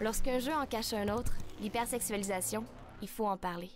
Lorsqu'un jeu en cache un autre, l'hypersexualisation, il faut en parler.